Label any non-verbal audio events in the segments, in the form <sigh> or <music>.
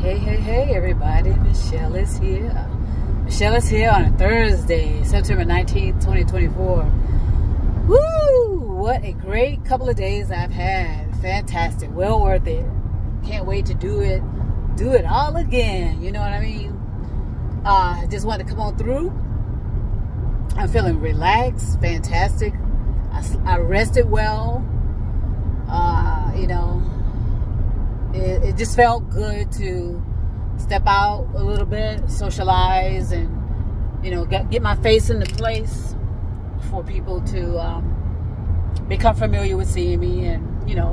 Hey, hey, hey, everybody. Michelle is here. Michelle is here on a Thursday, September 19th, 2024. Woo! What a great couple of days I've had. Fantastic. Well worth it. Can't wait to do it. Do it all again. You know what I mean? Uh, just wanted to come on through. I'm feeling relaxed, fantastic. I, I rested well. Uh, you know, it, it just felt good to step out a little bit, socialize, and you know, get get my face into place for people to um, become familiar with seeing me, and you know,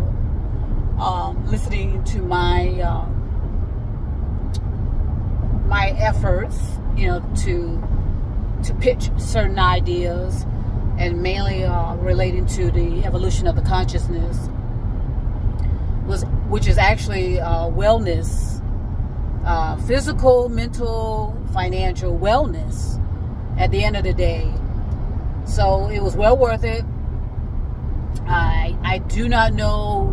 um, listening to my uh, my efforts, you know, to to pitch certain ideas, and mainly uh, relating to the evolution of the consciousness was which is actually uh, wellness, uh, physical, mental, financial wellness. At the end of the day, so it was well worth it. I I do not know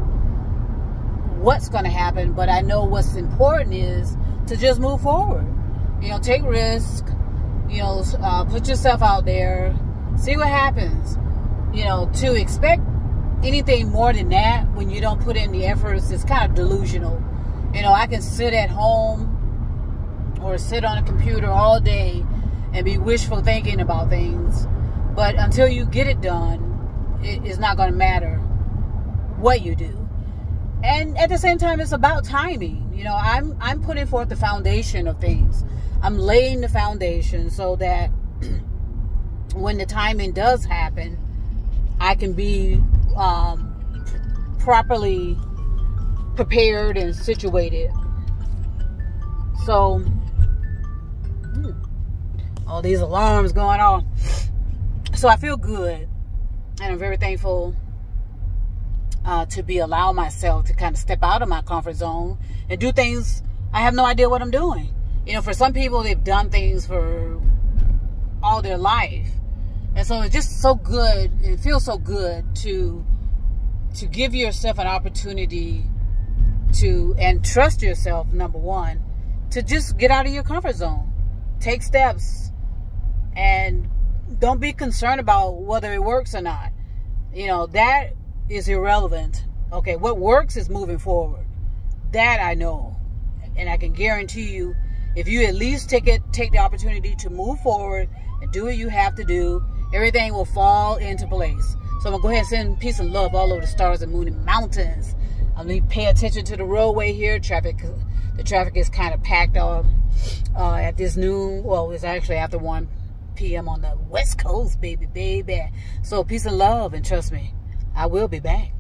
what's going to happen, but I know what's important is to just move forward. You know, take risk. You know, uh, put yourself out there, see what happens. You know, to expect anything more than that when you don't put in the efforts it's kind of delusional. You know, I can sit at home or sit on a computer all day and be wishful thinking about things, but until you get it done, it's not going to matter what you do. And at the same time, it's about timing. You know, I'm I'm putting forth the foundation of things. I'm laying the foundation so that <clears throat> when the timing does happen, I can be um, properly prepared and situated. So, hmm, all these alarms going on. So I feel good, and I'm very thankful uh, to be allow myself to kind of step out of my comfort zone and do things I have no idea what I'm doing. You know, for some people, they've done things for all their life and so it's just so good. It feels so good to to give yourself an opportunity to and trust yourself. Number one, to just get out of your comfort zone, take steps, and don't be concerned about whether it works or not. You know that is irrelevant. Okay, what works is moving forward. That I know, and I can guarantee you, if you at least take it, take the opportunity to move forward and do what you have to do everything will fall into place. So I'm gonna go ahead and send peace and love all over the stars and moon and mountains. I'm gonna pay attention to the roadway here. Traffic, the traffic is kind of packed uh, uh, at this noon. Well, it's actually after 1 p.m. on the West Coast, baby, baby. So peace and love, and trust me, I will be back.